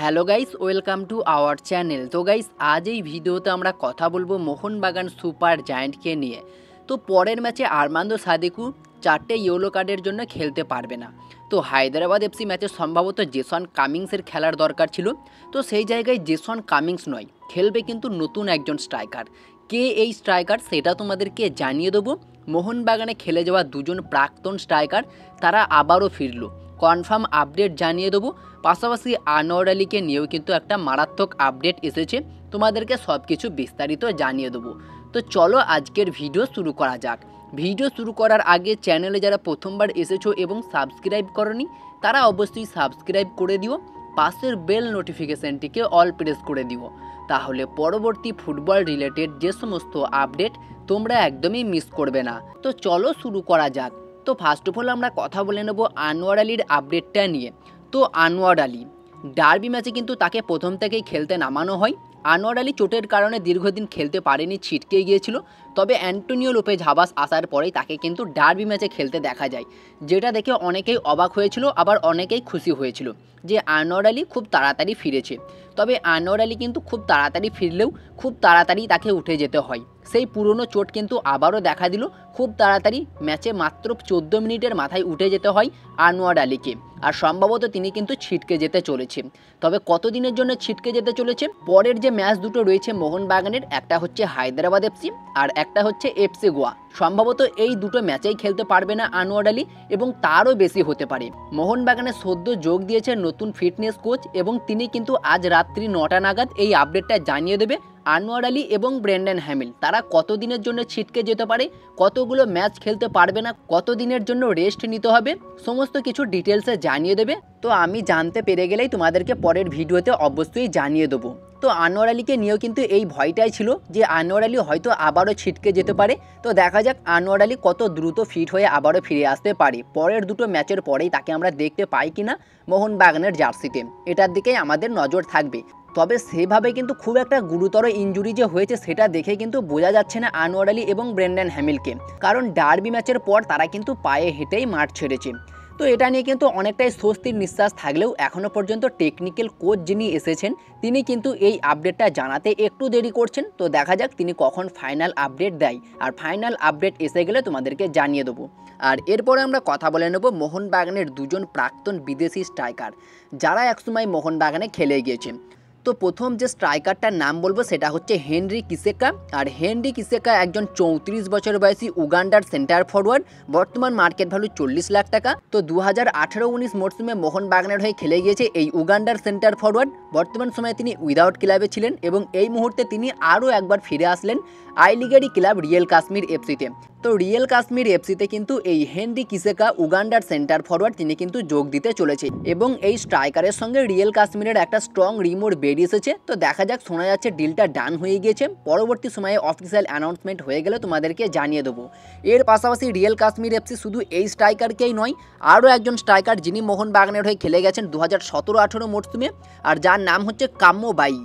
Hello guys, welcome to our channel. তো guys, আজ এই ভিডিওতে আমরা কথা বলব মোহনবাগান সুপার জায়ান্টকে নিয়ে। তো পরের ম্যাচে আরমান্দো সাদেকু চারটে ইয়েলো কার্ডের জন্য খেলতে পারবে না। তো হায়দ্রাবাদ এফসি ম্যাচে সম্ভবত জেসন কামিংসের খেলার দরকার ছিল। তো সেই জায়গায় জেসন কামিংস নয়, খেলবে কিন্তু নতুন একজন স্ট্রাইকার কে এই স্ট্রাইকার সেটা তোমাদেরকে জানিয়ে দেবো। মোহনবাগানে খেলে যাওয়া দুজন প্রাক্তন স্ট্রাইকার তারা আবারও ফিরলো। কনফার্ম আপডেট জানিয়ে দেবো। পাশাপাশি আনোয়ার আলীকে নিয়েও কিন্তু একটা মারাত্মক আপডেট এসেছে। তোমাদেরকে সব কিছু বিস্তারিত জানিয়ে দেবো। তো চলো আজকের ভিডিও শুরু করা যাক। ভিডিও শুরু করার আগে চ্যানেলে যারা প্রথমবার এসেছ এবং সাবস্ক্রাইব করনি, তারা অবশ্যই সাবস্ক্রাইব করে দিও। পাশের বেল নোটিফিকেশানটিকে অল প্রেস করে দিও। তাহলে পরবর্তী ফুটবল রিলেটেড যে সমস্ত আপডেট তোমরা একদমই মিস করবে না। তো চলো শুরু করা যাক। তো ফার্স্ট অফ অল আমরা কথা বলে নেব আনোয়ার আলীর আপডেটটা নিয়ে। তো আনোয়ার আলী ডার্বি ম্যাচে কিন্তু তাকে প্রথম থেকেই খেলতে নামানো হয়। আনোয়ার আলী চোটের কারণে দীর্ঘদিন খেলতে পারেনি, ছিটকে গিয়েছিল। তবে অ্যান্টোনিও লোপেজ হাবাস আসার পরেই তাকে কিন্তু ডার্বি ম্যাচে খেলতে দেখা যায়। যেটা দেখে অনেকেই অবাক হয়েছিল, আবার অনেকেই খুশি হয়েছিল যে আনোয়ার আলী খুব তাড়াতাড়ি ফিরেছে। তবে আনোয়ার আলী কিন্তু খুব তাড়াতাড়ি ফিরলেও খুব তাড়াতাড়ি তাকে উঠে যেতে হয়। সেই পুরনো চোট কিন্তু আবারও দেখা দিল। খুব তাড়াতাড়ি ম্যাচে মাত্র চোদ্দ মিনিটের মাথায় উঠে যেতে হয় আনোয়ার আলীকে। আর সম্ভবত তিনি কিন্তু ছিটকে যেতে চলেছে। তবে কতদিনের জন্য ছিটকে যেতে চলেছে? পরের যে ম্যাচ দুটো রয়েছে মোহনবাগানের, একটা হচ্ছে হায়দ্রাবাদ এফসি আর একটা হচ্ছে এফসি গোয়া। সম্ভবত এই দুটো ম্যাচেই খেলতে পারবে না আনোয়ার আলী এবং তারও বেশি হতে পারে। মোহনবাগানে সদ্য যোগ দিয়েছে নতুন ফিটনেস কোচ এবং তিনি কিন্তু আজ রাত্রি নটা নাগাদ এই আপডেটটা জানিয়ে দেবে আনোয়ার আলী এবং ব্রেন্ডন হ্যামিল তারা কতদিনের জন্য ছিটকে যেতে পারে? কতগুলো ম্যাচ খেলতে পারবে না? কতদিনের জন্য রেস্ট নিতে হবে? সমস্ত কিছু ডিটেলসে জানিয়ে দেবে। তো আমি জানতে পেরে গেলেই তোমাদেরকে পরের ভিডিওতে অবশ্যই জানিয়ে দেবো। তো আনোয়ার আলীকে নিয়েও কিন্তু এই ভয়টাই ছিল যে আনোয়ার আলী হয়তো আবারও ছিটকে যেতে পারে। তো দেখা যাক আনোয়ার আলী কত দ্রুত ফিট হয়ে আবারও ফিরে আসতে পারে। পরের দুটো ম্যাচের পরেই তাকে আমরা দেখতে পাই কিনা? মোহনবাগানের জার্সিতে। এটার দিকেই আমাদের নজর থাকবে। তবে সেভাবে কিন্তু খুব একটা গুরুতর ইঞ্জুরি যে হয়েছে সেটা দেখে কিন্তু বোঝা যাচ্ছে না আনোয়ার আলী এবং ব্রেন্ডন হ্যামিলকে। কারণ ডার্বি ম্যাচের পর তারা কিন্তু পায়ে হেঁটেই মাঠ ছেড়েছে। তো এটা নিয়ে কিন্তু অনেকটাই স্বস্তির নিঃশ্বাস থাকলেও এখনও পর্যন্ত টেকনিক্যাল কোচ যিনি এসেছেন, তিনি কিন্তু এই আপডেটটা জানাতে একটু দেরি করছেন। তো দেখা যাক তিনি কখন ফাইনাল আপডেট দেয়। আর ফাইনাল আপডেট এসে গেলে তোমাদেরকে জানিয়ে দেবো। আর এরপরে আমরা কথা বলে নেব মোহনবাগানের দুজন প্রাক্তন বিদেশি স্ট্রাইকার যারা একসময় মোহনবাগানে খেলে গিয়েছেন তো প্রথম যে স্ট্রাইকারটার নাম বলব সেটা হচ্ছে হেনরি কিসেকা। আর হেনরি কিসেকা একজন চৌত্রিশ বছর বয়সী উগান্ডার সেন্টার ফরওয়ার্ড, বর্তমান মার্কেট ভ্যালু চল্লিশ লাখ টাকা। তো দু হাজার আঠেরো উনিশ মরসুমে মোহনবাগানের হয়ে খেলে গিয়েছে এই উগান্ডার সেন্টার ফরওয়ার্ড। বর্তমান সময়ে তিনি উইদাউট ক্লাবে ছিলেন এবং এই মুহূর্তে তিনি আরও একবার ফিরে আসলেন আই লিগেরই ক্লাব রিয়েল কাশ্মীর এফসিতে তো রিয়েল কাশ্মীর এফসিতে কিন্তু এই হেনরি কিসেকা উগান্ডার সেন্টার ফরওয়ার্ড তিনি কিন্তু যোগ দিতে চলেছে এবং এই স্ট্রাইকারের সঙ্গে রিয়েল কাশ্মীরের একটা স্ট্রং রিমোট বেরিয়ে এসেছে। তো দেখা যাক, শোনা যাচ্ছে, ডিলটা ডান হয়ে গিয়েছে। পরবর্তী সময়ে অফিসিয়াল অ্যানাউন্সমেন্ট হয়ে গেলে তোমাদেরকে জানিয়ে দেবো। এর পাশাপাশি রিয়েল কাশ্মীর এফসি শুধু এই স্ট্রাইকারকেই নয়, আরও একজন স্ট্রাইকার যিনি মোহনবাগানের হয়ে খেলে গেছেন দু হাজার সতেরো আঠেরো মরসুমে। আর যার নাম হচ্ছে কাম্য বাই।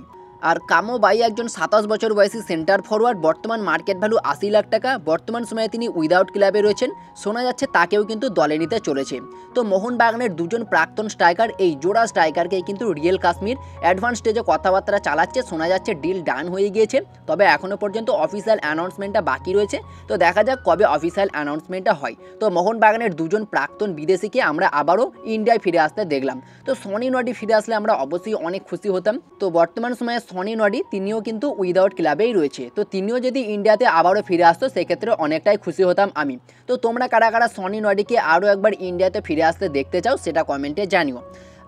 আর কামো বাই একজন সাতাশ বছর বয়সী সেন্টার ফরওয়ার্ড বর্তমান মার্কেট ভ্যালু আশি লাখ টাকা। বর্তমান সময়ে তিনি উইদাউট ক্লাবে রয়েছেন। শোনা যাচ্ছে তাকেও কিন্তু দলে নিতে চলেছে। তো মোহনবাগানের দুজন প্রাক্তন স্ট্রাইকার এই জোড়া স্ট্রাইকারকে কিন্তু রিয়েল কাশ্মীর অ্যাডভান্স স্টেজে কথাবার্তা চালাচ্ছে। শোনা যাচ্ছে ডিল ডান হয়ে গিয়েছে। তবে এখনও পর্যন্ত অফিসিয়াল অ্যানাউন্সমেন্টটা বাকি রয়েছে। তো দেখা যাক কবে অফিসিয়াল অ্যানাউন্সমেন্টটা হয়। তো মোহনবাগানের দুজন প্রাক্তন বিদেশিকে আমরা আবারও ইন্ডিয়ায় ফিরে আসতে দেখলাম। তো সনি নডি ফিরে আসলে আমরা অবশ্যই অনেক খুশি হতাম। তো বর্তমান সময়ে সনি নডি, তিনিও কিন্তু উইদাউট ক্লাবেই রয়েছে। তো তিনিও যদি ইন্ডিয়াতে আবারও ফিরে আসতো, সেক্ষেত্রে অনেকটাই খুশি হতাম আমি। তো তোমরা কারা কারা সনি নডিকে আরও একবার ইন্ডিয়াতে ফিরে আসতে দেখতে চাও, সেটা কমেন্টে জানিও।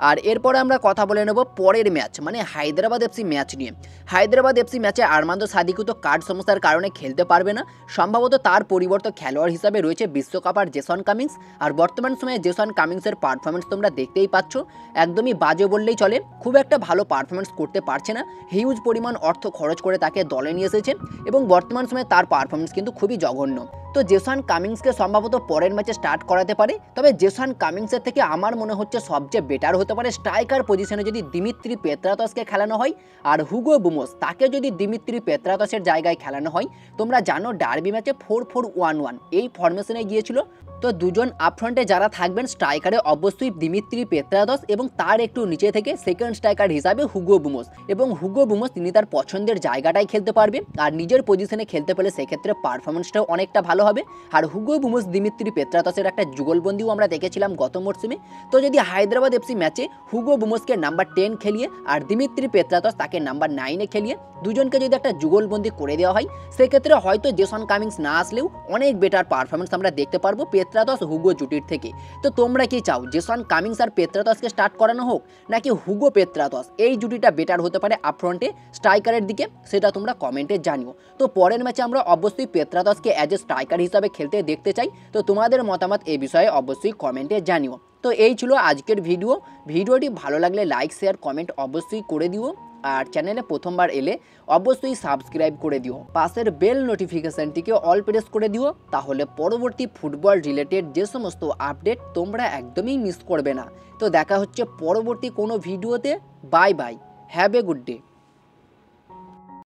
আর এরপরে আমরা কথা বলে নেব পরের ম্যাচ মানে হায়দ্রাবাদ এফসি ম্যাচ নিয়ে। হায়দ্রাবাদ এফসি ম্যাচে আরমান্দ সাদিকু তো কার্ড সমস্যার কারণে খেলতে পারবে না। সম্ভবত তার পরিবর্তে খেলোয়াড় হিসাবে রয়েছে বিশ্বকাপার জেসন কামিংস। আর বর্তমান সময়ে জেসন কামিংসের পারফরমেন্স তোমরা দেখতেই পাচ্ছ। একদমই বাজে বললেই চলে, খুব একটা ভালো পারফরমেন্স করতে পারছে না। হিউজ পরিমাণ অর্থ খরচ করে তাকে দলে নিয়ে এসেছে এবং বর্তমান সময়ে তার পারফরমেন্স কিন্তু খুবই জঘন্য। তো জেসান কামিংসকে সম্ভবত পরের ম্যাচে স্টার্ট করাতে পারে। তবে জেসান কামিংসের থেকে আমার মনে হচ্ছে সবচেয়ে বেটার হতে পারে স্ট্রাইকার পজিশনে যদি দিমিত্রি পেত্রাতসকে খেলানো হয়, আর হুগো বুমোস তাকে যদি দিমিত্রি পেত্রাতসের জায়গায় খেলানো হয়। তোমরা জানো ডার্বি ম্যাচে ফোর ফোর ওয়ান ওয়ান এই ফরমেশনে গিয়েছিল। তো দুজন আপফ্রন্টে যারা থাকবেন স্ট্রাইকারে অবশ্যই দিমিত্রি পেত্রাদস এবং তার একটু নিচে থেকে সেকেন্ড স্ট্রাইকার হিসাবে হুগো বুমোস। এবং হুগো বুমোস, তিনি তার পছন্দের জায়গাটাই খেলতে পারবে। আর নিজের পজিশনে খেলতে পেলে সেক্ষেত্রে পারফরমেন্সটাও অনেকটা ভালো হবে। আর হুগো বুমোস, দিমিত্রি পেত্রাদসের একটা যুগলবন্দিও আমরা দেখেছিলাম গত মরশুমে তো যদি হায়দ্রাবাদ এফসি ম্যাচে হুগো বুমোসকে নাম্বার টেন খেলিয়ে আর দিমিত্রি পেত্রাদস তাকে নাম্বার নাইনে খেলিয়ে দুজনকে যদি একটা যুগলবন্দি করে দেওয়া হয়, সেক্ষেত্রে হয়তো জেসন কামিংস না আসলেও অনেক বেটার পারফরমেন্স আমরা দেখতে পারব। পেত্রাদস হুগো জুটির থেকে। তো তোমরা কি চাও, জেসন কামিংস আর পেত্রাদসকে স্টার্ট করানো হোক, নাকি হুগো পেত্রাদস? এই জুটিটা বেটার হতে পারে আপফ্রন্টে স্ট্রাইকারের দিকে, সেটা তোমরা কমেন্টে জানিও। তো পরের ম্যাচে আমরা অবশ্যই পেত্রাদসকে অ্যাজ এ স্ট্রাইকার হিসাবে খেলতে দেখতে চাই। তো তোমাদের মতামত এই বিষয়ে অবশ্যই কমেন্টে জানিও। তো এই ছিল আজকের ভিডিও। ভিডিওটি ভালো লাগলে লাইক, শেয়ার, কমেন্ট অবশ্যই করে দিও। আর চ্যানেলে প্রথমবার এলে অবশ্যই সাবস্ক্রাইব করে দিও। পাশের বেল নোটিফিকেশনটিকে অল প্রেস করে দিও, তাহলে পরবর্তী ফুটবল রিলেটেড যে সমস্ত আপডেট তোমরা একদমই মিস করবে না। তো দেখা হচ্ছে পরবর্তী কোনো ভিডিওতে। Bye bye. Have a good day.